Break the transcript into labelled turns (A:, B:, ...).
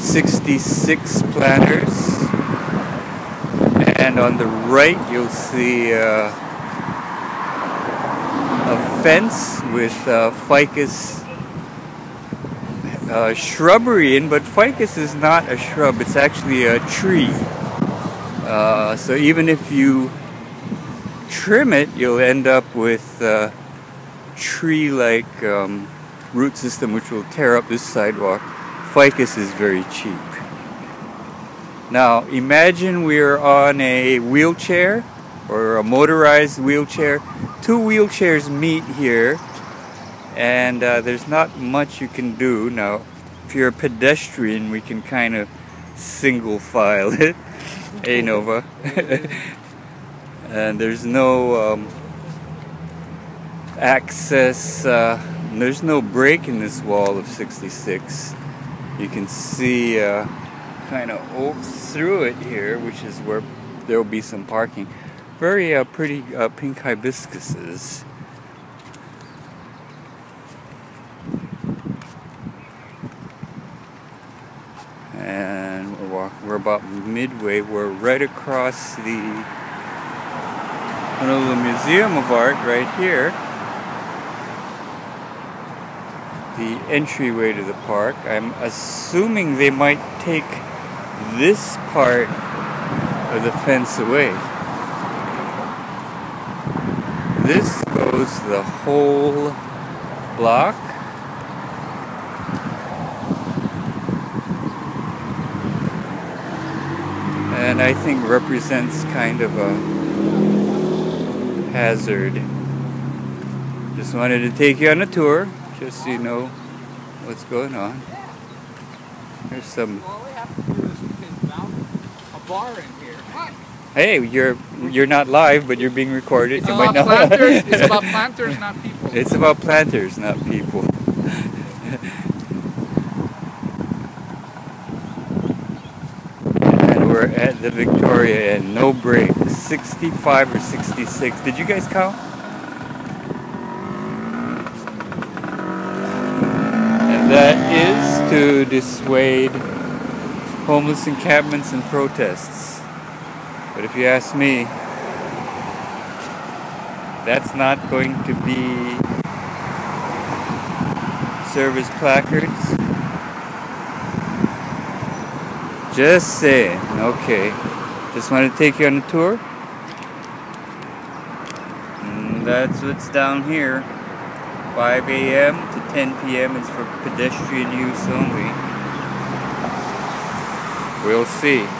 A: 66 planters. And on the right, you'll see uh, a fence with uh, ficus uh, shrubbery in, but ficus is not a shrub, it's actually a tree. Uh, so even if you trim it, you'll end up with a tree-like um, root system which will tear up this sidewalk. Ficus is very cheap. Now imagine we're on a wheelchair or a motorized wheelchair. Two wheelchairs meet here and uh, there's not much you can do. Now if you're a pedestrian we can kind of single file it. hey Nova. and there's no um, access, uh, there's no break in this wall of 66 you can see uh, kind of through it here, which is where there will be some parking. Very uh, pretty uh, pink hibiscuses. And we're, walking, we're about midway. We're right across the Honolulu Museum of Art right here the entryway to the park. I'm assuming they might take this part of the fence away. This goes the whole block. And I think represents kind of a hazard. Just wanted to take you on a tour just so you know what's going on. There's some.
B: All we have to do is mount a bar in here.
A: Hey, you're you're not live, but you're being recorded.
B: It's
A: you
B: about
A: might know.
B: planters. it's about planters, not people.
A: It's about planters, not people. and we're at the Victoria and no break. 65 or 66. Did you guys count? That is to dissuade homeless encampments and protests. But if you ask me, that's not going to be service placards. Just saying. Okay. Just want to take you on a tour. And that's what's down here. 5 a.m. to 10 p.m. is for pedestrian use only. We'll see.